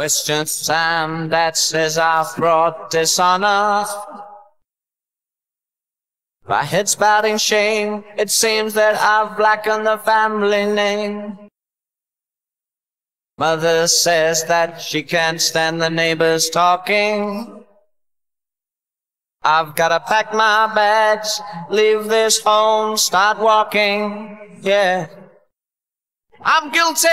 Question time that says I've brought dishonor. My head's bowed in shame. It seems that I've blackened the family name. Mother says that she can't stand the neighbors talking. I've gotta pack my bags, leave this home, start walking. Yeah. I'm guilty.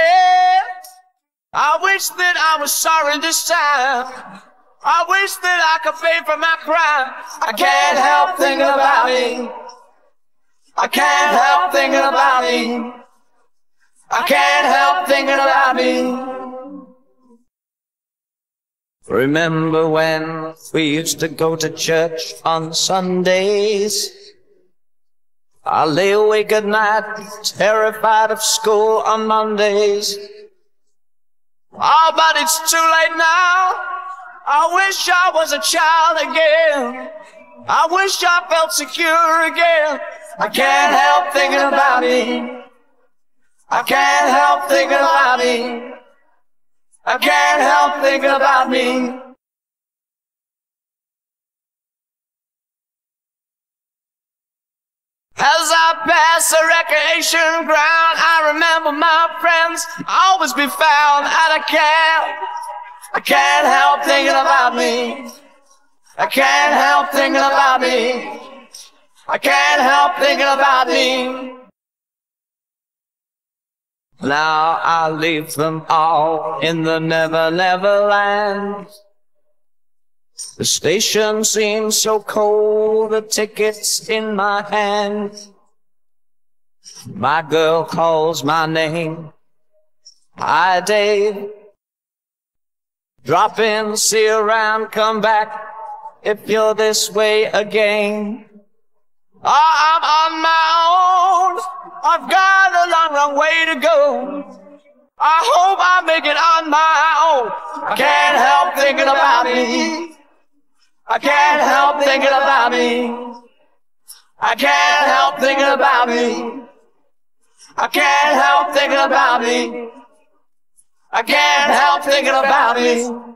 I wish that I was sorry this time. I wish that I could pay for my crime. I can't help thinking about it. I can't help thinking about it. I can't help thinking about it. Remember when we used to go to church on Sundays? I lay awake at night, terrified of school on Mondays. Oh, but it's too late now. I wish I was a child again. I wish I felt secure again. I can't help thinking about it. I can't help thinking about it. I can't help thinking about me. As I the recreation ground, I remember my friends always be found at a camp. I can't help thinking about me. I can't help thinking about me. I can't help thinking about me. Now I leave them all in the never, never land. The station seems so cold, the ticket's in my hand. My girl calls my name. Hi, Dave. Drop in, see around, come back if you're this way again. Oh, I'm on my own. I've got a long, long way to go. I hope I make it on my own. I can't help thinking about me. I can't help thinking about me. I can't help thinking about me. I can't help thinking about me. I can't help thinking about me.